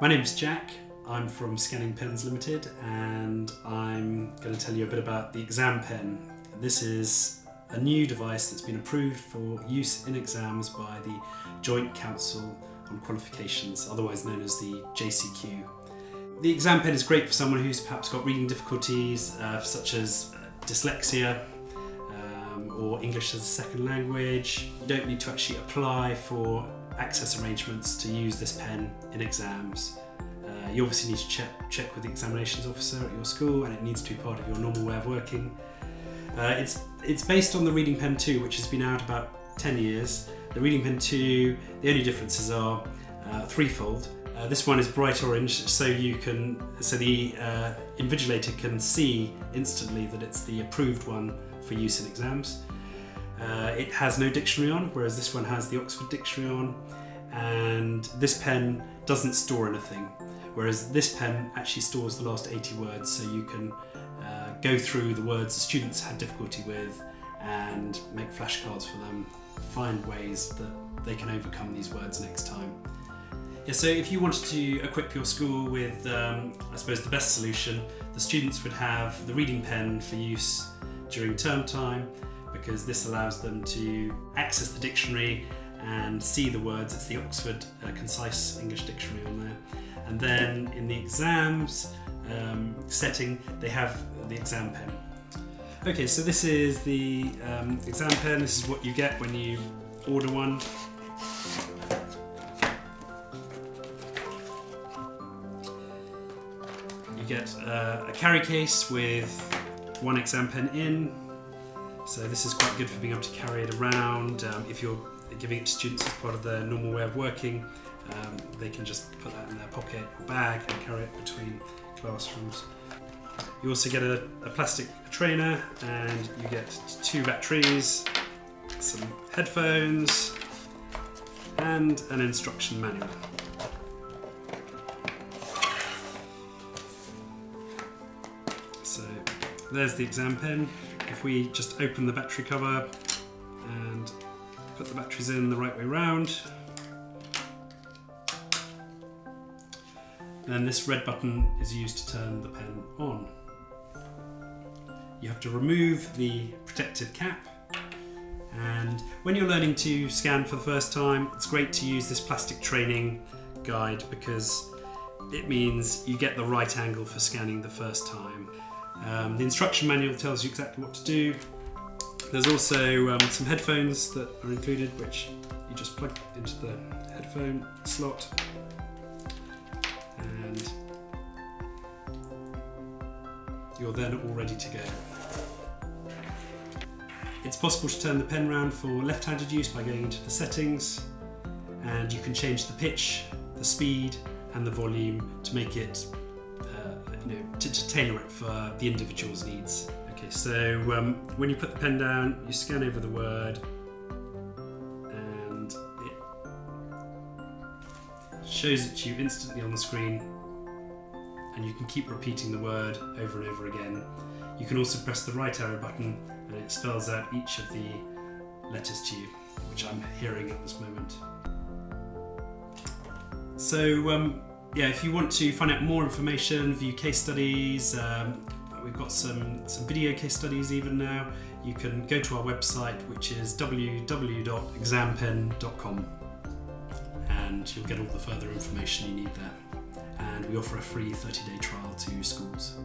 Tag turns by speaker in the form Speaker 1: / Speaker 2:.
Speaker 1: My name's Jack. I'm from Scanning Pens Limited and I'm going to tell you a bit about the exam pen. This is a new device that's been approved for use in exams by the Joint Council on Qualifications, otherwise known as the JCQ. The exam pen is great for someone who's perhaps got reading difficulties, uh, such as uh, dyslexia um, or English as a second language. You don't need to actually apply for access arrangements to use this pen in exams. Uh, you obviously need to check, check with the examinations officer at your school and it needs to be part of your normal way of working. Uh, it's, it's based on the Reading Pen 2 which has been out about 10 years. The Reading Pen 2, the only differences are uh, threefold. Uh, this one is bright orange so you can so the uh, invigilator can see instantly that it's the approved one for use in exams. Uh, it has no dictionary on, whereas this one has the Oxford Dictionary on, and this pen doesn't store anything, whereas this pen actually stores the last 80 words, so you can uh, go through the words the students had difficulty with and make flashcards for them, find ways that they can overcome these words next time. Yeah, so if you wanted to equip your school with, um, I suppose, the best solution, the students would have the reading pen for use during term time because this allows them to access the dictionary and see the words. It's the Oxford uh, Concise English Dictionary on there. And then in the exams um, setting, they have the exam pen. Okay, so this is the um, exam pen. This is what you get when you order one. You get uh, a carry case with one exam pen in, so this is quite good for being able to carry it around. Um, if you're giving it to students as part of their normal way of working, um, they can just put that in their pocket or bag and carry it between classrooms. You also get a, a plastic trainer and you get two batteries, some headphones, and an instruction manual. So there's the exam pen if we just open the battery cover and put the batteries in the right way round, then this red button is used to turn the pen on. You have to remove the protective cap and when you're learning to scan for the first time it's great to use this plastic training guide because it means you get the right angle for scanning the first time. Um, the instruction manual tells you exactly what to do. There's also um, some headphones that are included, which you just plug into the headphone slot. And you're then all ready to go. It's possible to turn the pen round for left-handed use by going into the settings, and you can change the pitch, the speed, and the volume to make it you know, to, to, tailor it for the individual's needs. Okay, so um, when you put the pen down, you scan over the word, and it shows it to you instantly on the screen, and you can keep repeating the word over and over again. You can also press the right arrow button, and it spells out each of the letters to you, which I'm hearing at this moment. So um, yeah, if you want to find out more information, view case studies, um, we've got some, some video case studies even now, you can go to our website, which is www.exampen.com, and you'll get all the further information you need there. And we offer a free 30 day trial to schools.